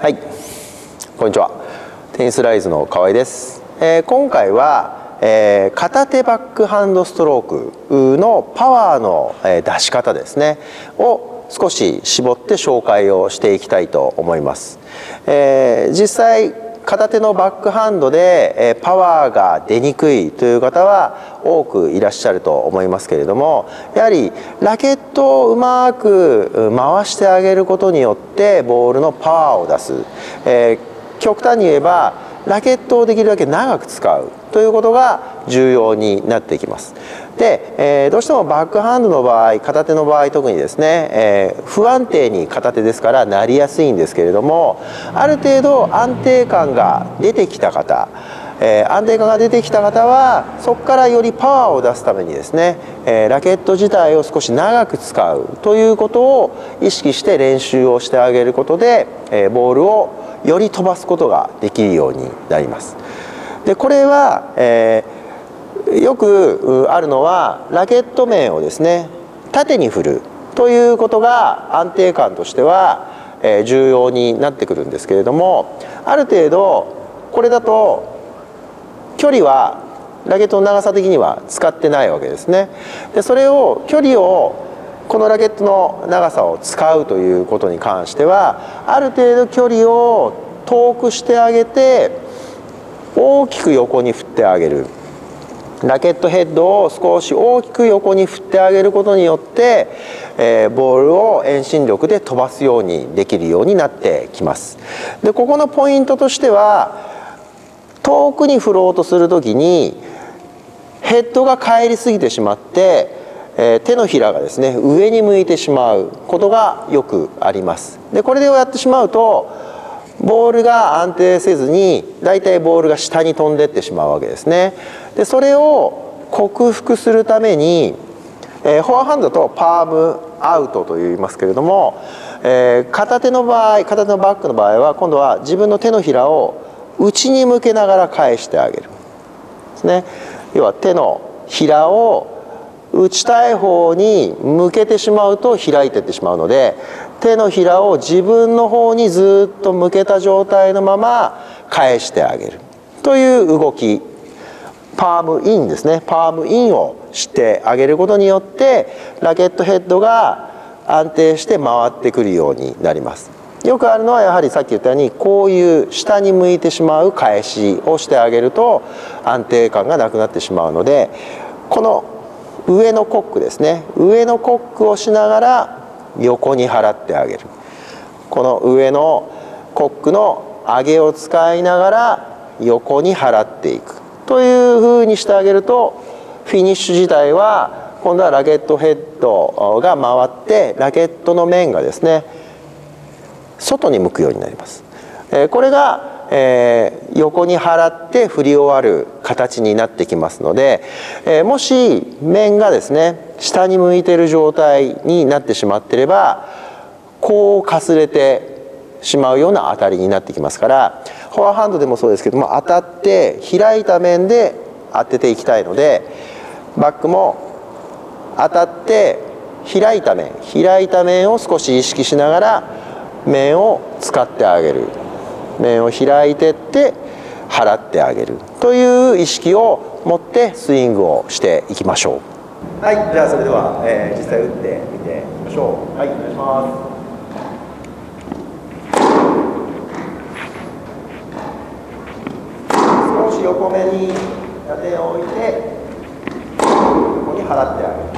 はい。こんにちは。テニスライズの河合です、えー、今回は、えー、片手バックハンドストロークのパワーの、え出し方ですね。を少し絞って紹介をしていきたいと思います、えー、実際片手のバックハンドでパワーが出にくいという方は多くいらっしゃると思いますけれどもやはりラケットをうまく回してあげることによってボールのパワーを出す、えー、極端に言えばラケットをできるだけ長く使う。ということが重要になってきますで、えー、どうしてもバックハンドの場合片手の場合特にですね、えー、不安定に片手ですからなりやすいんですけれどもある程度安定感が出てきた方え、安定感が出てきた方はそこからよりパワーを出すためにですね、え、ラケット自体を少し長く使うということを意識して練習をしてあげることで、え、ボールをより飛ばすことができるようになります。でこれは、えーよくあるのはラケット面をですね縦に振るということが安定感としてはえ重要になってくるんですけれどもある程度これだと距離はラケットの長さ的には使ってないわけですね。でそれを距離をこのラケットの長さを使うということに関してはある程度距離を遠くしてあげて大きく横に振ってあげる。ラケットヘッドを少し大きく横に振ってあげることによって、えー、ボールを遠心力で飛ばすようにできるようになってきます。でここのポイントとしては遠くに振ろうとする時にヘッドが返りすぎてしまって、えー、手のひらがですね上に向いてしまうことがよくあります。でこれでやってしまうとボールが安定せずに大体ボールが下に飛んでってしまうわけですね。でそれを克服するために、えー、フォアハンドとパームアウトと言いますけれども、えー、片手の場合片手のバックの場合は今度は自分の手のひらを内に向けながら返してあげる。ですね。要は手のひらを打ちたい方に向けてしまうと開いていってしまうので手のひらを自分の方にずっと向けた状態のまま返してあげる。という動き。パームインですね。パームインをしてあげることによってラケットヘッドが安定して回ってくるようになります。よくあるのはやはりさっき言ったようにこういう下に向いてしまう返しをしてあげると安定感がなくなってしまうのでこの上のコックですね。上のコックをしながら横に払ってあげるこの上のコックの上げを使いながら横に払っていくというふうにしてあげるとフィニッシュ自体は今度はラケットヘッドが回ってラケットの面がですね外に向くようになります。これがえー、横に払って振り終わる形になってきますので、えー、もし面がですね下に向いてる状態になってしまってればこうかすれてしまうような当たりになってきますからフォアハンドでもそうですけども当たって開いた面で当てていきたいのでバックも当たって開いた面開いた面を少し意識しながら面を使ってあげる。面を開いてって払ってあげるという意識を持ってスイングをしていきましょう。はいじゃあそれでは、えー、実際打ってみてみましょう。はいお願いします。少し横目に打点を置いてここに払ってあげる。